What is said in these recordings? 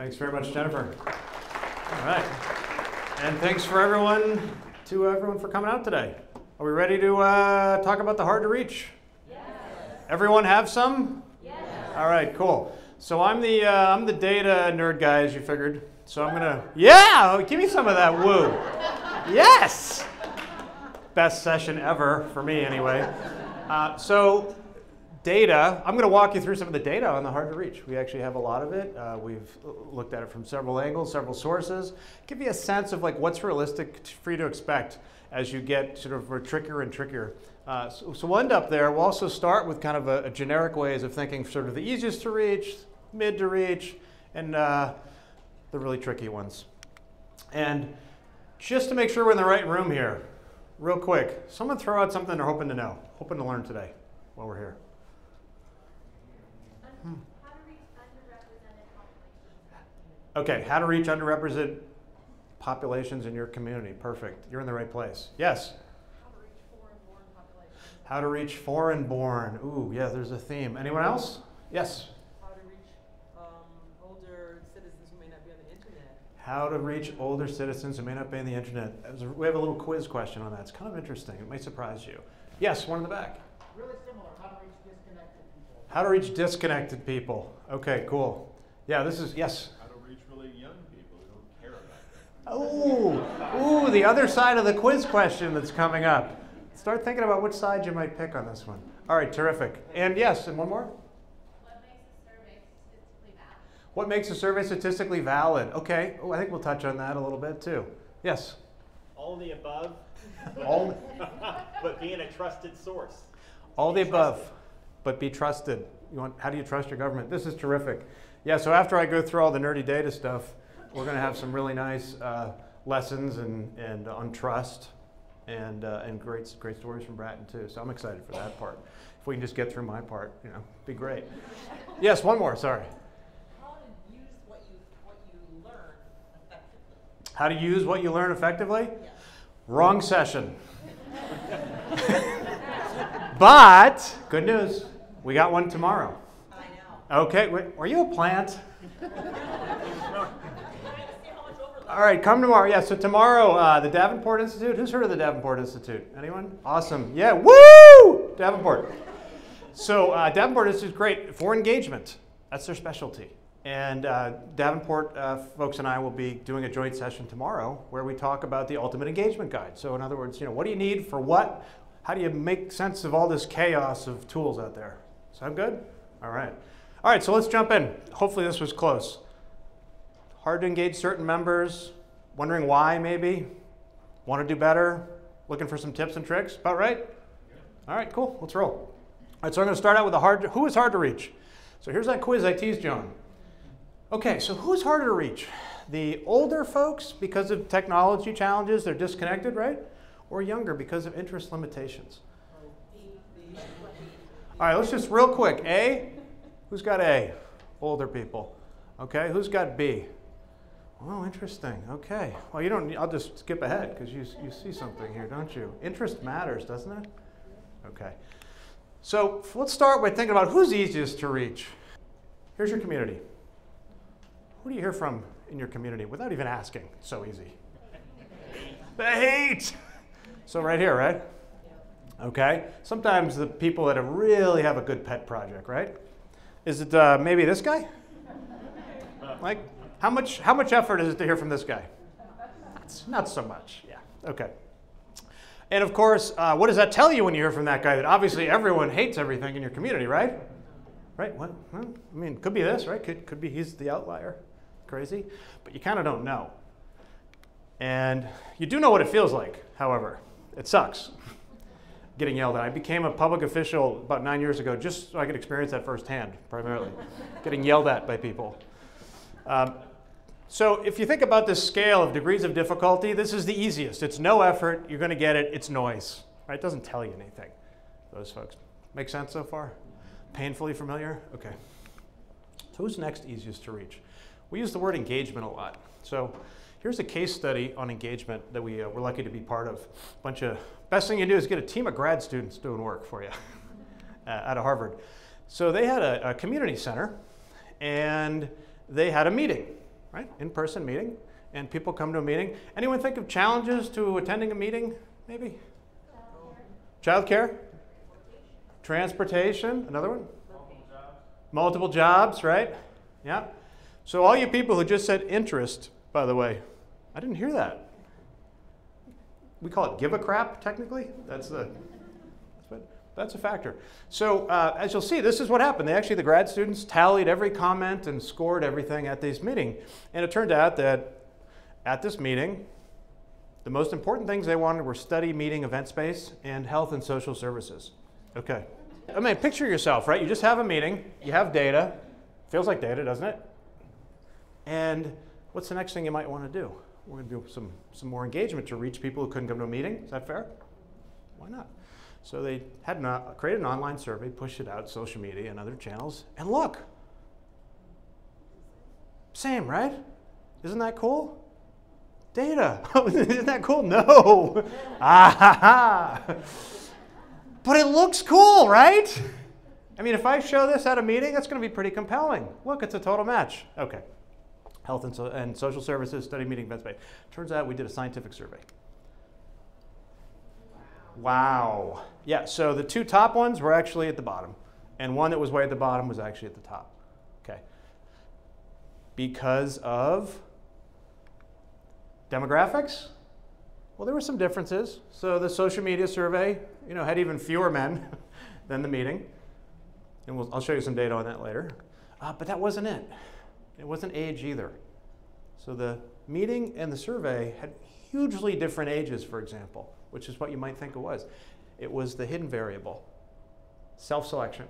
Thanks very much, Jennifer. All right. And thanks for everyone, to everyone for coming out today. Are we ready to uh, talk about the hard to reach? Yes. Everyone have some? Yes. All right, cool. So I'm the uh, I'm the data nerd guy, as you figured. So I'm gonna yeah, give me some of that woo. Yes. Best session ever for me, anyway. Uh, so data, I'm going to walk you through some of the data on the hard to reach. We actually have a lot of it. Uh, we've looked at it from several angles, several sources. Give you a sense of like what's realistic for you to expect as you get sort of trickier and trickier. Uh, so, so, we'll end up there. We'll also start with kind of a, a, generic ways of thinking, sort of the easiest to reach, mid to reach, and uh, the really tricky ones. And just to make sure we're in the right room here, real quick, someone throw out something they're hoping to know, hoping to learn today while we're here. Okay, how to reach underrepresented populations in your community. Perfect. You're in the right place. Yes? How to reach foreign born. Ooh, yeah, there's a theme. Anyone else? Yes? How to reach um, older citizens who may not be on the internet. How to reach older citizens who may not be on the internet. We have a little quiz question on that. It's kind of interesting. It might surprise you. Yes, one in the back. Really similar. How to reach disconnected people. How to reach disconnected people. Okay, cool. Yeah, this is, yes? How to reach really young people who don't care about Oh, ooh, the other side of the quiz question that's coming up. Start thinking about which side you might pick on this one. All right, terrific. And yes, and one more? What makes a survey statistically valid? What makes a survey statistically valid? Okay, oh, I think we'll touch on that a little bit too. Yes? All the above, All, but being a trusted source. all the above, but be trusted. You want, how do you trust your government? This is terrific. Yeah, so after I go through all the nerdy data stuff, we're going to have some really nice uh, lessons and, and on trust and, uh, and great, great stories from Bratton too. So I'm excited for that part. If we can just get through my part, you know, be great. Yes, one more, sorry. How to use what you, what you learn effectively. How to use what you learn effectively? Wrong session. but, good news, we got one tomorrow. I know. Okay, wait, are you a plant? All right, come tomorrow. Yeah, so tomorrow, uh, the Davenport Institute. Who's heard of the Davenport Institute? Anyone? Awesome. Yeah, woo! Davenport. So uh, Davenport Institute is great for engagement. That's their specialty. And uh, Davenport uh, folks and I will be doing a joint session tomorrow where we talk about the ultimate engagement guide. So in other words, you know, what do you need for what? How do you make sense of all this chaos of tools out there? Sound good? All right. All right, so let's jump in. Hopefully this was close. Hard to engage certain members, wondering why maybe, want to do better, looking for some tips and tricks. About right? All right, cool. Let's roll. All right, so I'm going to start out with a hard. Who is hard to reach? So here's that quiz I teased you on. Okay, so who's harder to reach? The older folks because of technology challenges, they're disconnected, right? Or younger because of interest limitations? All right, let's just real quick. A, who's got A? Older people. Okay, who's got B? Oh, interesting. Okay. Well, you don't. I'll just skip ahead because you you see something here, don't you? Interest matters, doesn't it? Okay. So let's start by thinking about who's easiest to reach. Here's your community. Who do you hear from in your community without even asking? So easy. the hate. So right here, right? Okay. Sometimes the people that really have a good pet project, right? Is it uh, maybe this guy? Like how much, how much effort is it to hear from this guy? Not, not so much, yeah, okay. And of course, uh, what does that tell you when you hear from that guy? That obviously everyone hates everything in your community, right? Right? What? Well, I mean, could be this, right? Could, could be he's the outlier. Crazy. But you kind of don't know. And you do know what it feels like, however. It sucks getting yelled at. I became a public official about nine years ago just so I could experience that firsthand, primarily. getting yelled at by people. Um, so if you think about this scale of degrees of difficulty, this is the easiest. It's no effort. You're going to get it. It's noise. Right? It doesn't tell you anything. Those folks. Make sense so far? Painfully familiar? Okay. So who's next easiest to reach? We use the word engagement a lot. So here's a case study on engagement that we uh, were lucky to be part of. A bunch of best thing you do is get a team of grad students doing work for you out of Harvard. So they had a, a community center, and they had a meeting right? In-person meeting, and people come to a meeting. Anyone think of challenges to attending a meeting? Maybe. child Childcare. Transportation. Another one. Multiple jobs, right? Yeah. So all you people who just said interest, by the way, I didn't hear that. We call it give a crap, technically. That's the. That's, a factor. So uh, as you'll see, this is what happened. They actually, the grad students tallied every comment and scored everything at this meeting, and it turned out that at this meeting, the most important things they wanted were study, meeting, event space, and health and social services. Okay. I mean, picture yourself, right? You just have a meeting, you have data. Feels like data, doesn't it? And what's the next thing you might want to do? We're going to do some, some more engagement to reach people who couldn't come to a meeting. Is that fair? Why not? So they had an, uh, created an online survey, pushed it out, social media and other channels, and look. Same, right? Isn't that cool? Data. Isn't that cool? No. But it looks cool, right? I mean, if I show this at a meeting, that's going to be pretty compelling. Look, it's a total match. Okay. Health and, so, and social services, study meeting events. Turns out we did a scientific survey. Wow. Yeah, so the two top ones were actually at the bottom, and one that was way at the bottom was actually at the top. Okay. Because of demographics? Well, there were some differences. So the social media survey, you know, had even fewer men than the meeting. And we'll, I'll show you some data on that later. Uh, but that wasn't it. It wasn't age either. So the meeting and the survey had hugely different ages, for example, which is what you might think it was. It was the hidden variable, self-selection,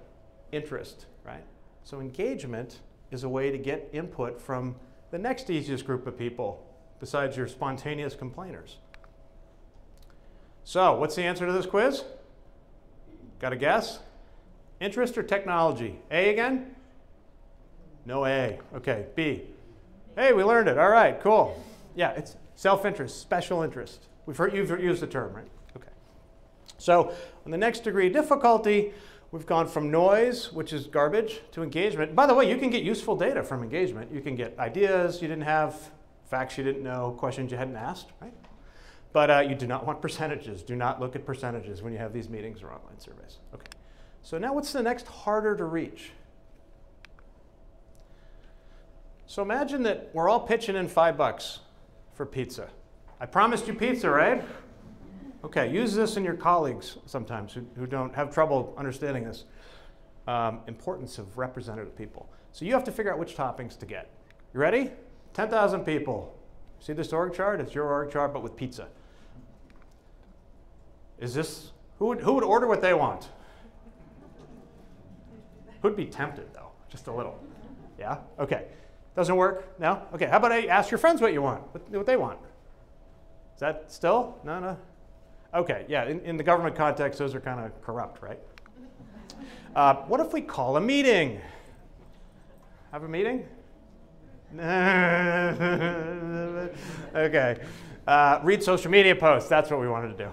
interest, right? So engagement is a way to get input from the next easiest group of people besides your spontaneous complainers. So what's the answer to this quiz? Got a guess? Interest or technology? A again? No A. Okay, B. Hey, we learned it. All right, cool. Yeah, it's self-interest, special interest. We've heard you've used the term, right? Okay. So on the next degree of difficulty, we've gone from noise, which is garbage, to engagement. By the way, you can get useful data from engagement. You can get ideas you didn't have, facts you didn't know, questions you hadn't asked, right? But uh, you do not want percentages. Do not look at percentages when you have these meetings or online surveys. Okay. So now what's the next harder to reach? So imagine that we're all pitching in five bucks for pizza. I promised you pizza, right? Okay, use this in your colleagues sometimes who, who don't have trouble understanding this. Um, importance of representative people. So you have to figure out which toppings to get. You ready? 10,000 people. See this org chart? It's your org chart, but with pizza. Is this, who would, who would order what they want? Who'd be tempted though? Just a little. Yeah? Okay. Doesn't work? No? Okay. How about I ask your friends what you want, what, what they want? Is that still? No, no. Okay. Yeah. In, in the government context, those are kind of corrupt, right? Uh, what if we call a meeting? Have a meeting? okay. Uh, read social media posts. That's what we wanted to do.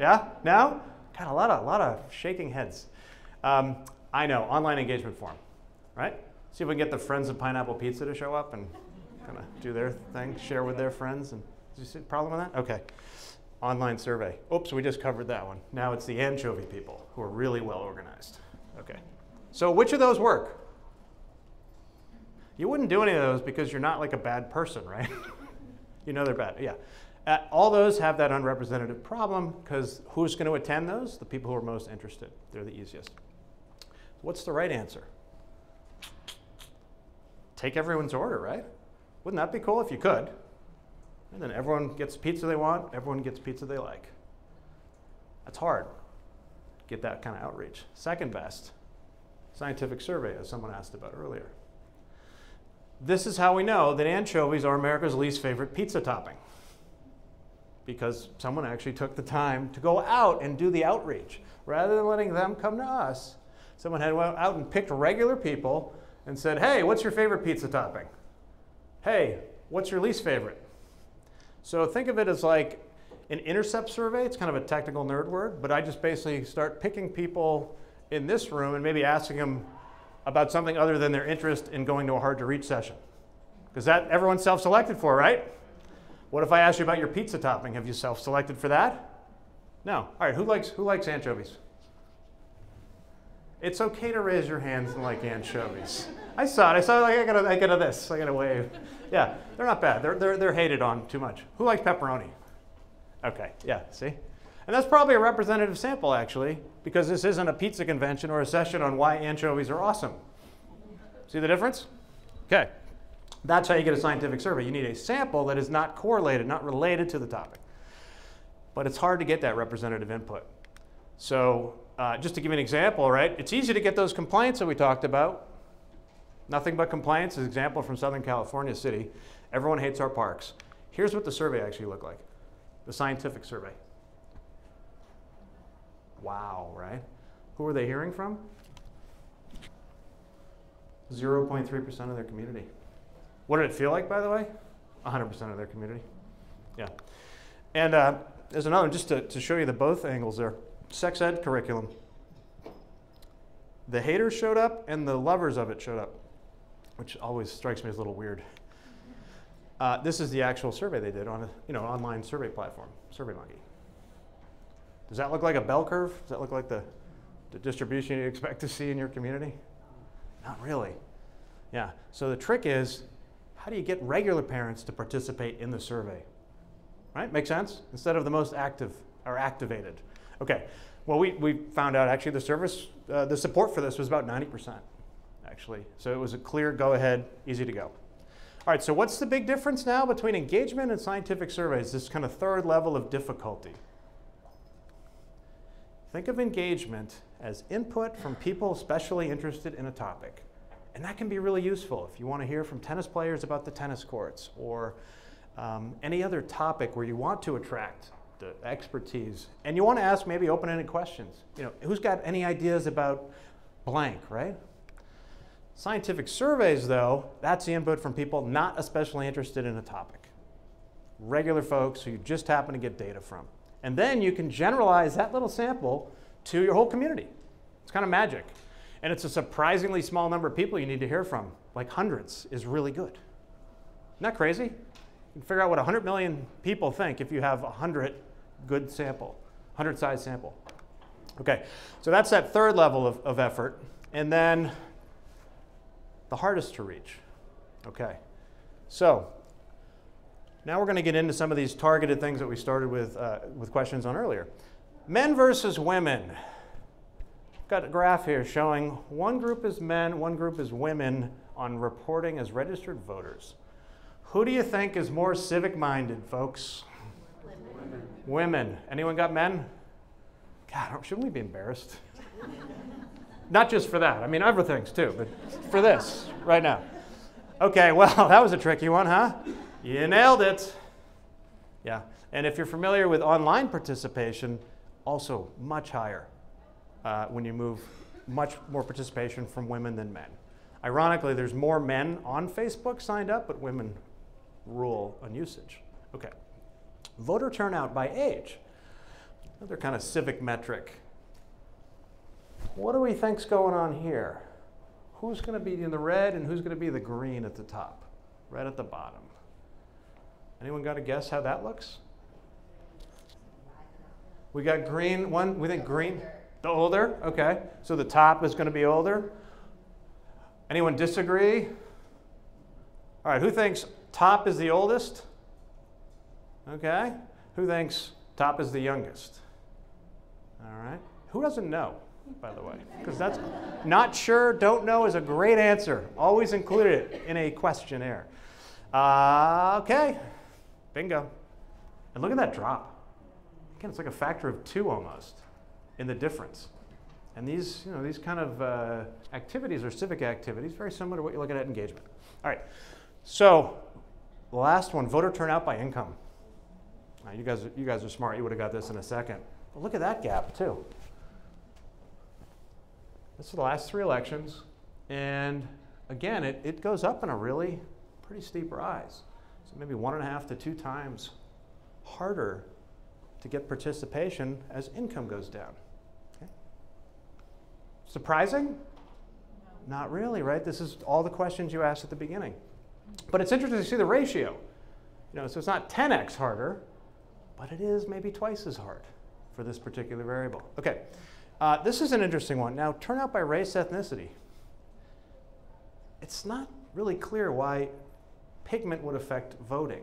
Yeah? Now? Got a lot of, a lot of shaking heads. Um, I know, online engagement form, right? See if we can get the Friends of Pineapple Pizza to show up and kind of do their thing, share with their friends. And did you see the problem with that? Okay. Online survey. Oops, we just covered that one. Now it's the anchovy people who are really well organized. Okay. So which of those work? You wouldn't do any of those because you're not like a bad person, right? you know they're bad. Yeah. Uh, all those have that unrepresentative problem because who's going to attend those? The people who are most interested. They're the easiest. What's the right answer? Take everyone's order, right? Wouldn't that be cool if you could? And then everyone gets pizza they want, everyone gets pizza they like. That's hard. Get that kind of outreach. Second best, scientific survey, as someone asked about earlier. This is how we know that anchovies are America's least favorite pizza topping. Because someone actually took the time to go out and do the outreach. Rather than letting them come to us, someone had went out and picked regular people and said, hey, what's your favorite pizza topping? Hey, what's your least favorite? So think of it as like an intercept survey. It's kind of a technical nerd word, but I just basically start picking people in this room and maybe asking them about something other than their interest in going to a hard to reach session. Because that everyone's self-selected for, right? What if I ask you about your pizza topping? Have you self-selected for that? No. All right, who likes who likes anchovies? It's okay to raise your hands and like anchovies. I saw it. I saw it. Like, I got got a this. I got a wave. Yeah, they're not bad. They're, they're, they're hated on too much. Who likes pepperoni? Okay, yeah, see? And that's probably a representative sample, actually, because this isn't a pizza convention or a session on why anchovies are awesome. See the difference? Okay. That's how you get a scientific survey. You need a sample that is not correlated, not related to the topic. But it's hard to get that representative input. So, uh, just to give you an example, right? It's easy to get those complaints that we talked about. Nothing but complaints. An example from Southern California City. Everyone hates our parks. Here's what the survey actually looked like the scientific survey. Wow, right? Who are they hearing from? 0.3% of their community. What did it feel like, by the way? 100% of their community. Yeah. And uh, there's another just to, to show you the both angles there. Sex ed curriculum. The haters showed up and the lovers of it showed up, which always strikes me as a little weird. Uh, this is the actual survey they did on a you know online survey platform, SurveyMonkey. Does that look like a bell curve? Does that look like the, the distribution you expect to see in your community? Not really. Yeah. So the trick is, how do you get regular parents to participate in the survey? Right? Make sense? Instead of the most active or activated. Okay. Well, we, we found out actually the service, uh, the support for this was about 90%, actually. So it was a clear go ahead, easy to go. All right, so what's the big difference now between engagement and scientific surveys? This kind of third level of difficulty. Think of engagement as input from people especially interested in a topic. And that can be really useful if you want to hear from tennis players about the tennis courts or um, any other topic where you want to attract the expertise and you want to ask maybe open-ended questions. You know, who's got any ideas about blank, right? Scientific surveys, though, that's the input from people not especially interested in a topic. Regular folks who you just happen to get data from. And then you can generalize that little sample to your whole community. It's kind of magic. And it's a surprisingly small number of people you need to hear from. Like hundreds is really good. Isn't that crazy? You can figure out what 100 million people think if you have a 100 good sample, 100 size sample. Okay, so that's that third level of, of effort. And then the hardest to reach. Okay, so now we're going to get into some of these targeted things that we started with, uh, with questions on earlier. Men versus women. Got a graph here showing one group is men, one group is women on reporting as registered voters. Who do you think is more civic minded, folks? Women. Women. Anyone got men? God, shouldn't we be embarrassed? Not just for that. I mean, other things too, but for this right now. Okay, well, that was a tricky one, huh? You nailed it. Yeah. And if you're familiar with online participation, also much higher uh, when you move much more participation from women than men. Ironically, there's more men on Facebook signed up, but women rule on usage. Okay. Voter turnout by age. Another kind of civic metric. What do we think's going on here? Who's going to be in the red and who's going to be the green at the top? Red at the bottom. Anyone got a guess how that looks? We got green one. We think green. The older. Okay. So the top is going to be older. Anyone disagree? All right. Who thinks top is the oldest? Okay. Who thinks top is the youngest? All right. Who doesn't know, by the way? Because that's not sure, don't know is a great answer. Always include it in a questionnaire. Uh, okay. Bingo. And look at that drop. Again, it's like a factor of two almost in the difference. And these, you know, these kind of uh, activities are civic activities, very similar to what you're looking at engagement. All right. So, the last one, voter turnout by income. Now, you guys, you guys are smart. You would have got this in a second. But look at that gap too. This is the last three elections, and again, it, it goes up in a really pretty steep rise. So maybe one and a half to two times harder to get participation as income goes down. Okay. Surprising? Not really, right? This is all the questions you asked at the beginning. But it's interesting to see the ratio. You know, so it's not 10x harder, but it is maybe twice as hard for this particular variable. Okay, uh, this is an interesting one. Now, turnout by race ethnicity. It's not really clear why pigment would affect voting,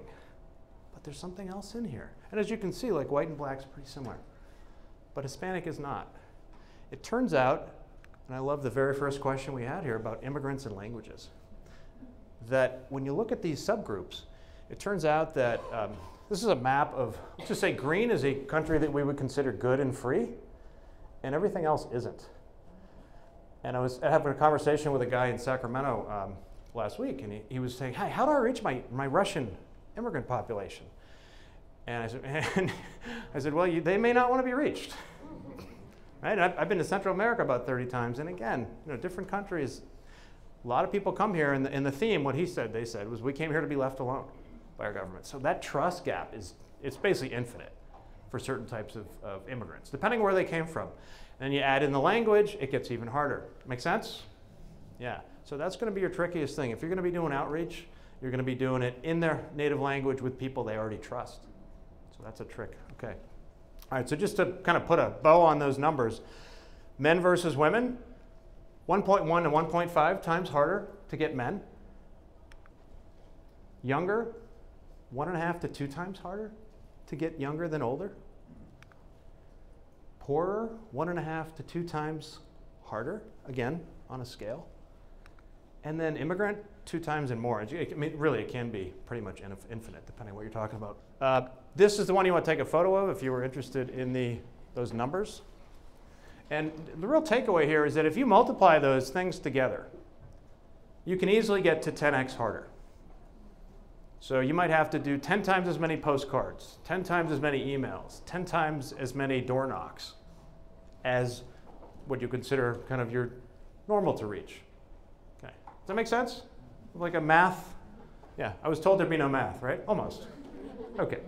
but there's something else in here. And as you can see, like white and black is pretty similar, but Hispanic is not. It turns out, and I love the very first question we had here about immigrants and languages, that when you look at these subgroups, it turns out that um, this is a map of, let's just say green is a country that we would consider good and free, and everything else isn't. And I was having a conversation with a guy in Sacramento um, last week, and he, he was saying, Hey, how do I reach my, my Russian immigrant population? And I said, and I said Well, you, they may not want to be reached. right? I've, I've, been to Central America about 30 times, and again, you know, different countries, a lot of people come here, and the, and the theme, what he said, they said, was we came here to be left alone by our government. So that trust gap is it's basically infinite for certain types of, of immigrants, depending where they came from. And you add in the language, it gets even harder. Make sense? Yeah. So that's going to be your trickiest thing. If you're going to be doing outreach, you're going to be doing it in their native language with people they already trust. So that's a trick. Okay. All right. So just to kind of put a bow on those numbers, men versus women, 1.1 to 1.5 times harder to get men. Younger, one and a half to two times harder to get younger than older. Poorer, one and a half to two times harder, again, on a scale. And then immigrant, two times and more. I mean, really, it can be pretty much infinite, depending on what you're talking about. Uh, this is the one you want to take a photo of if you were interested in the, those numbers. And the real takeaway here is that if you multiply those things together, you can easily get to 10x harder. So you might have to do 10 times as many postcards, 10 times as many emails, 10 times as many door knocks as what you consider kind of your normal to reach. Okay. Does that make sense? Like a math? Yeah, I was told there'd be no math, right? Almost. Okay.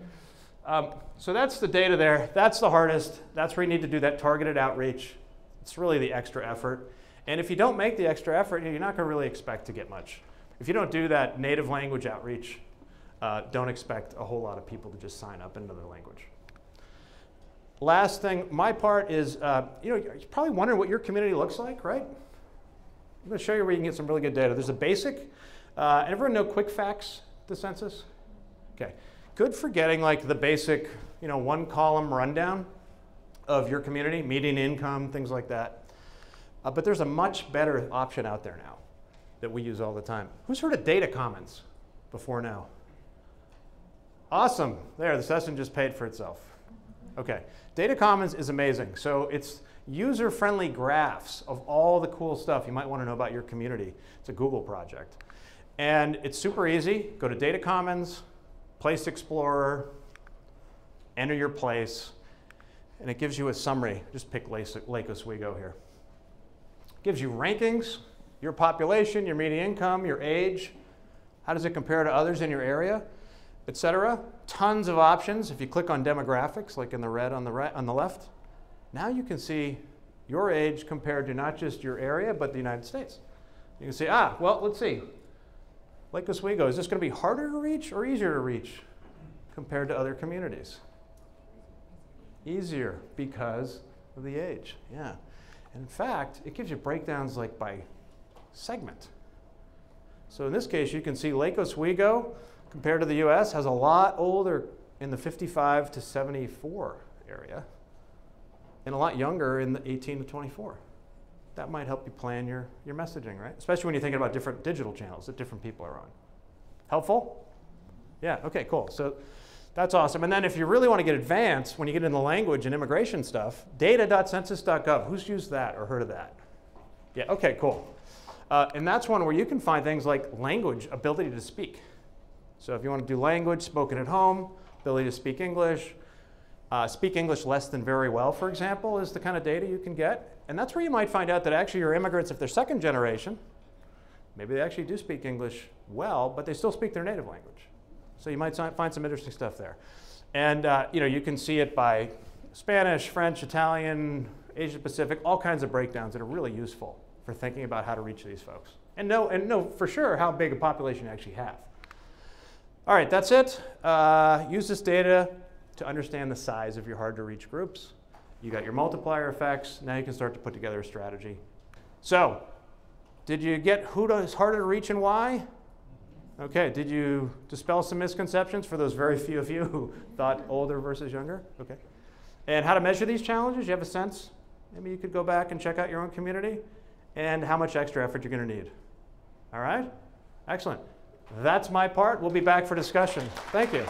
Um, so that's the data there. That's the hardest. That's where you need to do that targeted outreach. It's really the extra effort. And if you don't make the extra effort, you're not going to really expect to get much. If you don't do that native language outreach, uh, don't expect a whole lot of people to just sign up in another language. Last thing, my part is, uh, you know, you're probably wondering what your community looks like, right? I'm going to show you where you can get some really good data. There's a basic, uh, everyone know quick facts, the census? Okay, good for getting like the basic, you know, one column rundown of your community, median income, things like that. Uh, but there's a much better option out there now that we use all the time. Who's heard of data commons before now? Awesome. There, the session just paid for itself. Okay. Data Commons is amazing. So it's user-friendly graphs of all the cool stuff you might want to know about your community. It's a Google project. And it's super easy. Go to Data Commons, Place Explorer, enter your place, and it gives you a summary. Just pick Lake Oswego here. Gives you rankings, your population, your median income, your age. How does it compare to others in your area? Etc. Tons of options. If you click on demographics, like in the red on the, right, on the left, now you can see your age compared to not just your area, but the United States. You can say, ah, well, let's see. Lake Oswego, is this going to be harder to reach or easier to reach compared to other communities? Easier because of the age, yeah. And in fact, it gives you breakdowns like by segment. So in this case, you can see Lake Oswego, compared to the US, has a lot older in the 55 to 74 area and a lot younger in the 18 to 24. That might help you plan your, your messaging, right? Especially when you're thinking about different digital channels that different people are on. Helpful? Yeah, okay, cool. So that's awesome. And then if you really want to get advanced, when you get into the language and immigration stuff, data.census.gov, who's used that or heard of that? Yeah, okay, cool. Uh, and that's one where you can find things like language, ability to speak. So if you want to do language, spoken at home, ability to speak English, uh, speak English less than very well, for example, is the kind of data you can get. And that's where you might find out that actually your immigrants, if they're second generation, maybe they actually do speak English well, but they still speak their native language. So you might find some interesting stuff there. And uh, you know, you can see it by Spanish, French, Italian, Asia Pacific, all kinds of breakdowns that are really useful for thinking about how to reach these folks. And know, and know for sure how big a population you actually have. All right, that's it. Uh, use this data to understand the size of your hard to reach groups. You got your multiplier effects. Now you can start to put together a strategy. So, did you get who is harder to reach and why? Okay, did you dispel some misconceptions for those very few of you who thought older versus younger? Okay. And how to measure these challenges? You have a sense? Maybe you could go back and check out your own community and how much extra effort you're going to need. All right? Excellent. That's my part. We'll be back for discussion. Thank you.